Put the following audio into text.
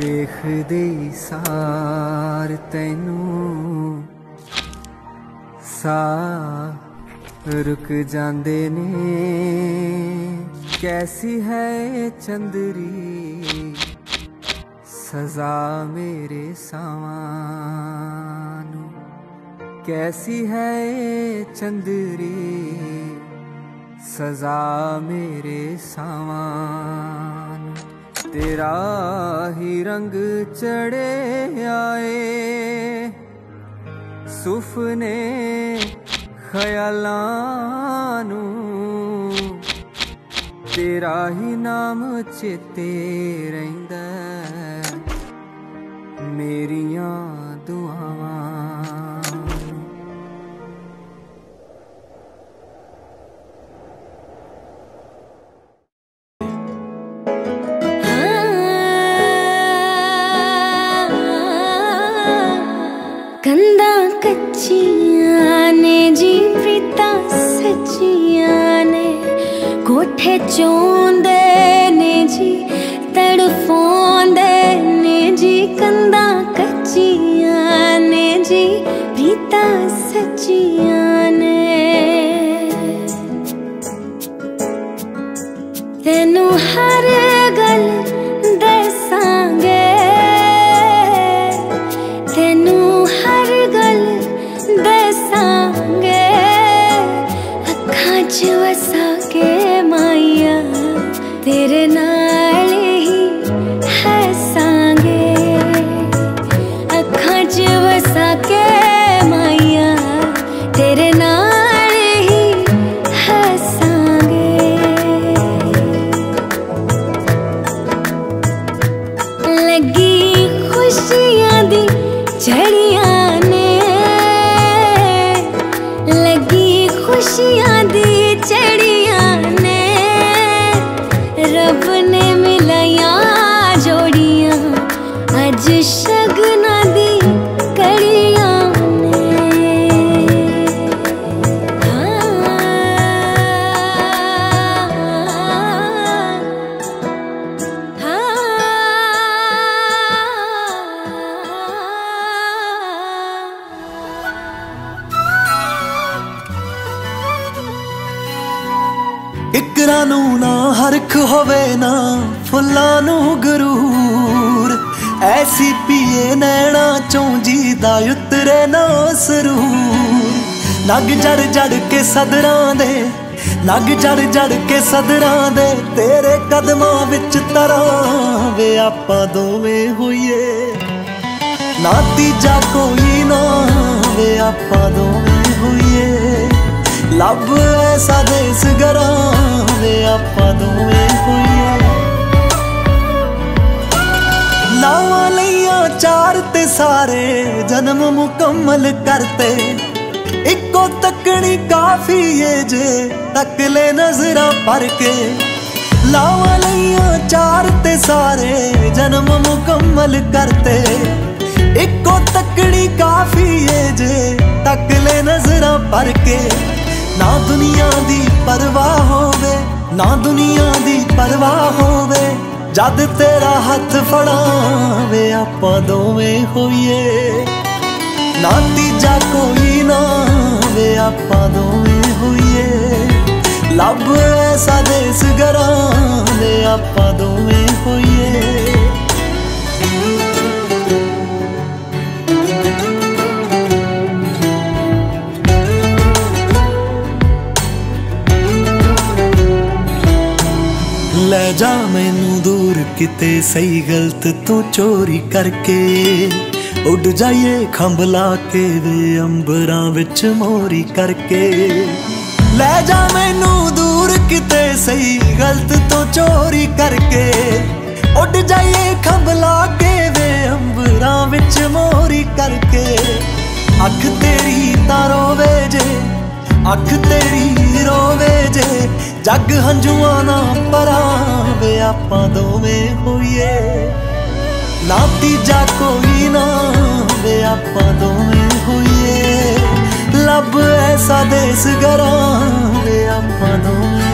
ਵੇਖਦੇ ਹੀ ਸਾਰ ਤੈਨੂੰ। ਸਾ ਰੁਕ ਜਾਂਦੇ ਨੇ। ਕੈਸੀ ਹੈ ਚੰਦਰੀ? ਸਜ਼ਾ ਮੇਰੇ ਸਾਵਾਂ ਨੂੰ। ਕੈਸੀ ਹੈ ਚੰਦਰੀ? ਸਜ਼ਾ ਮੇਰੇ ਸਾਵਾਂ ਤੇਰਾ ਹੀ ਰੰਗ ਚੜੇ ਆਏ। ਸੁਫਨੇ ਖਿਆਲਾਂ ਨੂੰ ਤੇਰਾ ਹੀ ਨਾਮ ਚੇਤੇ ਰਹਿੰਦਾ ਮੇਰੀਆਂ ਦੁਆਵਾਂ ਕੰਦਾ ਕੱਚੀਆਂ ਨੇ ਜੀ ਪ੍ਰੀਤਾਂ ਸੱਚੀਆਂ ਨੇ। ਕੋਠੇ ਚੋਂਦੇ ਨੇ ਜੀ, ਤੜਫੋਂਦੇ ਨੇ ਜੀ। ਕੰਦਾ ਕੱਚੀਆਂ ਨੇ ਜੀ ਪ੍ਰੀਤਾਂ ਸੱਚੀਆਂ ਨੇ। ਤੈਨੂੰ ਹਰ ਗੱਲ खुशियाँ दी चड़िया ने रब ने मिलाया जोड़िया। अज शगना ਇਕਰਾਂ ਨੂੰ ਨਾ ਹਰਖ ਹੋਵੇ ਨਾ ਫੁੱਲਾਂ ਨੂੰ ਗਰੂਰ। ਐਸੀ ਪੀਏ ਨੈਣਾ ਚੋਂ ਜੀ ਦਾ ਉਤਰੇ ਨਾ ਸਰੂਰ। ਨਗ ਜੜ ਜੜ ਕੇ ਸਦਰਾਂ ਦੇ, ਨਗ ਜੜ ਜੜ ਕੇ ਸਦਰਾਂ ਦੇ, ਤੇਰੇ ਕਦਮਾਂ ਵਿੱਚ ਤਰਾਂ ਵੇ ਆਪਾਂ ਦੋਵੇਂ ਹੋਈਏ। ਨਾ ਤੀਜਾ ਕੋਈ ਨਾ ਵੇ ਆਪਾਂ ਦੋਵੇਂ ਲੱਭ ਐਸਾ ਦੇਸ ਗਰਾਂ ਆਪਾਂ ਦੋਵੇਂ ਹੋਈਏ। ਲਾਵਾਂ ਲਈਆਂ ਚਾਰ ਤੇ ਸਾਰੇ ਜਨਮ ਮੁਕੰਮਲ ਕਰਤੇ। ਇੱਕੋ ਤੱਕਣੀ ਕਾਫੀ ਏ ਜੇ ਤੱਕ ਲੈ ਨਜ਼ਰਾਂ ਭਰ ਕੇ। ਲਾਵਾਂ ਲਈਆਂ ਚਾਰ ਤੇ ਸਾਰੇ ਜਨਮ ਮੁਕੰਮਲ ਕਰਤੇ। ਇੱਕੋ ਤੱਕਣੀ ਕਾਫੀ ਏ ਜੇ ਤੱਕ ਲੈ ਨਜ਼ਰਾਂ ਭਰ ਕੇ। ਨਾ ਦੁਨੀਆ ਦੀ ਪਰਵਾਹ ਹੋਵੇ, ਨਾ ਦੁਨੀਆ ਦੀ ਪਰਵਾਹ ਹੋਵੇ, ਜਦ ਤੇਰਾ ਹੱਥ ਫੜਾਵੇ, ਆਪਾਂ ਦੋਵੇਂ ਹੋਈਏ। ਨਾ ਤੀਜਾ ਕੋਈ ਨਾ ਵੇ ਆਪਾਂ ਦੋਵੇਂ ਹੋਈਏ। ਲੱਭ ਐਸਾ ਦੇਸ ਗਰਾਂ ਵੇ ਆਪਾਂ ਦੋਵੇਂ ਹੋਈਏ। ਲੈ ਜਾ ਮੈਨੂੰ ਦੂਰ ਕਿਤੇ ਸਹੀ ਗਲਤ ਤੂੰ ਚੋਰੀ ਕਰਕੇ। ਉੱਡ ਜਾਈਏ ਖੰਭ ਲਾ ਕੇ ਵੇ ਅੰਬਰਾਂ ਵਿੱਚ ਮੋਰੀ ਕਰਕੇ। ਲੈ ਜਾ ਮੈਨੂੰ ਦੂਰ ਕਿਤੇ ਸਹੀ ਗਲਤ ਤੋਂ ਚੋਰੀ ਕਰਕੇ। ਉੱਡ ਜਾਈਏ ਖੰਭ ਲਾ ਕੇ ਵੇ ਅੰਬਰਾਂ ਵਿੱਚ ਮੋਰੀ ਕਰਕੇ। ਅੱਖ ਤੇਰੀ ਤਾਂ ਰੋਵੇ ਜੇ ਅੱਖ ਤੇਰੀ ਰੋਵੇ ਜੇ, ਜੱਗ ਹੰਝੂਆਂ ਨਾ ਪਰਾਵੇ, ਆਪਾਂ ਦੋਵੇਂ ਹੋਈਏ। ਨਾ ਤੀਜਾ ਕੋਈ ਨਾ ਵੇ ਆਪਾਂ ਦੋਵੇਂ ਹੋਈਏ। ਲੱਭ ਐਸਾ ਦੇਸ ਗਰਾਂ ਵੇ ਆਪਾਂ ਦੋਵੇਂ